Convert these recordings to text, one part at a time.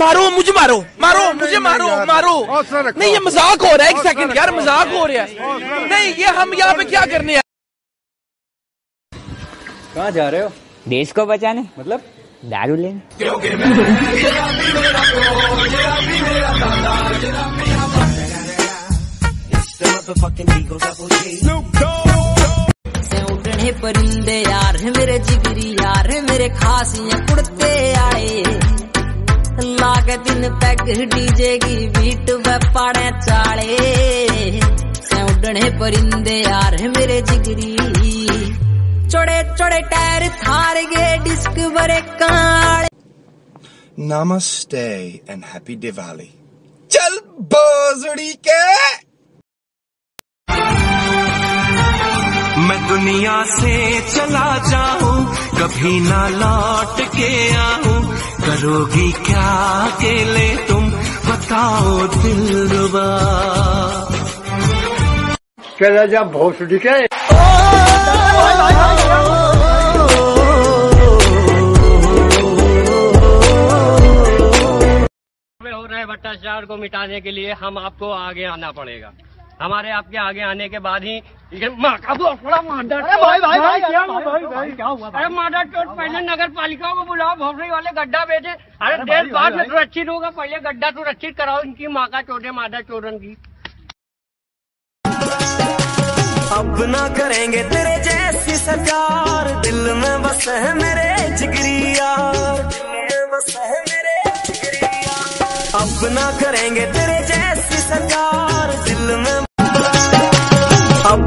मारो मुझे मारो मारो मुझे मारो मारो। नहीं ये मज़ाक हो रहा है एक सेकंड यार मज़ाक हो रहा है। नहीं ये हम यहाँ पे क्या करने आए कहाँ जा रहे हो? देश को बचाने मतलब दारू लेने। परिंदे यार है मेरे जिगरी यार है मेरे खास ये कुड़ते लागे दिन पैग डीजे की बीट व पाड़े चाले। से उड़ने परिंदे यार है मेरे जिगरी। चौड़े चौड़े टायर थार गए डिस्क बरे काले। Namaste and happy Diwali. चल बोजड़ी के। मैं दुनिया से चला जाऊँ कभी ना लौट के आऊँ। करोगी क्या अकेले तुम? बताओ दिलरुबा। चला जा भोसड़ी के हो? रहे भ्रष्टाचार को मिटाने के लिए हम आपको आगे आना पड़ेगा। हमारे आपके आगे आने के बाद ही ये माँ का बड़ा मादर अरे भाई भाई भाई क्या हुआ भाई? भाई क्या हुआ अरे मादर चोट पहले नगर पालिका को बुलाओ भोसड़ी वाले गड्ढा भेजे अरे देश बाद में सुरक्षित होगा पहले गड्ढा सुरक्षित कराओ इनकी माँ का चोटे मादर चोरन की। अब ना करेंगे तेरे जैसी सरकार। दिल में बस है मेरे जिगरी यार। दिल में बस है मेरे जिगरी यार। अब ना करेंगे तेरे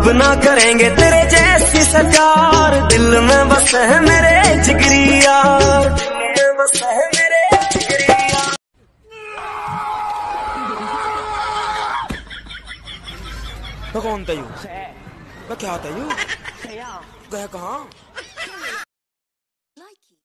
अब ना करेंगे तेरे जैसी सरकार। दिल में बस है मेरे जिगरी यार। बस है मेरे कौन था यू क्या तय? यू गया कहाँ?